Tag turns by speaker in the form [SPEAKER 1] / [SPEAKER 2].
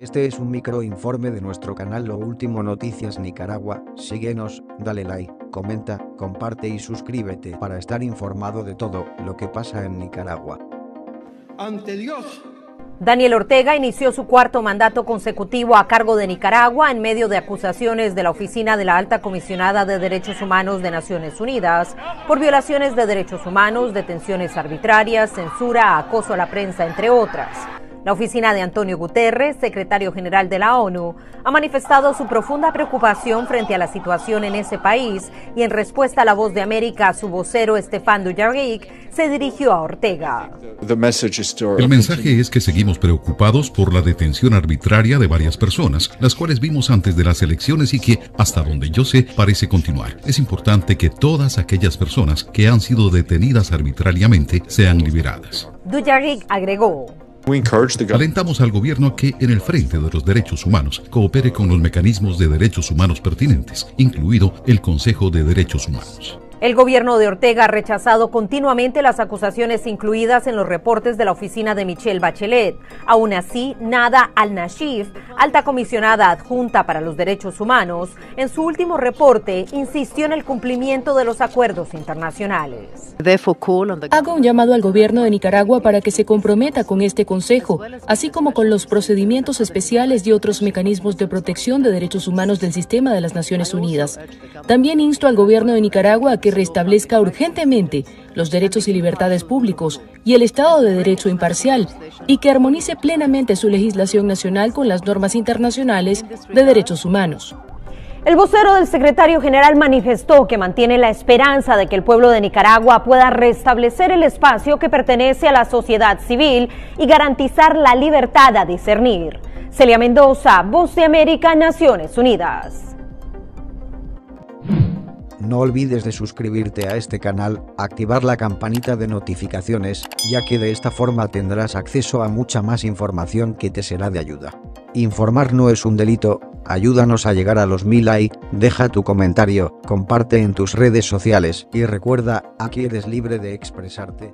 [SPEAKER 1] Este es un microinforme de nuestro canal Lo Último Noticias Nicaragua, síguenos, dale like, comenta, comparte y suscríbete para estar informado de todo lo que pasa en Nicaragua.
[SPEAKER 2] Ante Dios.
[SPEAKER 3] Daniel Ortega inició su cuarto mandato consecutivo a cargo de Nicaragua en medio de acusaciones de la Oficina de la Alta Comisionada de Derechos Humanos de Naciones Unidas por violaciones de derechos humanos, detenciones arbitrarias, censura, acoso a la prensa, entre otras. La oficina de Antonio Guterres, secretario general de la ONU, ha manifestado su profunda preocupación frente a la situación en ese país y en respuesta a la voz de América, su vocero Estefan Dujarric se dirigió a Ortega.
[SPEAKER 4] El mensaje es que seguimos preocupados por la detención arbitraria de varias personas, las cuales vimos antes de las elecciones y que, hasta donde yo sé, parece continuar. Es importante que todas aquellas personas que han sido detenidas arbitrariamente sean liberadas.
[SPEAKER 3] Dujarric agregó.
[SPEAKER 4] Alentamos al gobierno a que, en el frente de los derechos humanos, coopere con los mecanismos de derechos humanos pertinentes, incluido el Consejo de Derechos Humanos.
[SPEAKER 3] El gobierno de Ortega ha rechazado continuamente las acusaciones incluidas en los reportes de la oficina de Michelle Bachelet. Aún así, Nada al-Nashif, alta comisionada adjunta para los derechos humanos, en su último reporte insistió en el cumplimiento de los acuerdos internacionales.
[SPEAKER 5] Hago un llamado al gobierno de Nicaragua para que se comprometa con este Consejo, así como con los procedimientos especiales y otros mecanismos de protección de derechos humanos del sistema de las Naciones Unidas. También insto al gobierno de Nicaragua a que restablezca urgentemente los derechos y libertades públicos y el Estado de Derecho imparcial y que armonice plenamente su legislación nacional con las normas internacionales de derechos humanos.
[SPEAKER 3] El vocero del secretario general manifestó que mantiene la esperanza de que el pueblo de Nicaragua pueda restablecer el espacio que pertenece a la sociedad civil y garantizar la libertad a discernir. Celia Mendoza, Voz de América, Naciones Unidas.
[SPEAKER 1] No olvides de suscribirte a este canal, activar la campanita de notificaciones, ya que de esta forma tendrás acceso a mucha más información que te será de ayuda. Informar no es un delito, ayúdanos a llegar a los mil likes, deja tu comentario, comparte en tus redes sociales y recuerda, aquí eres libre de expresarte.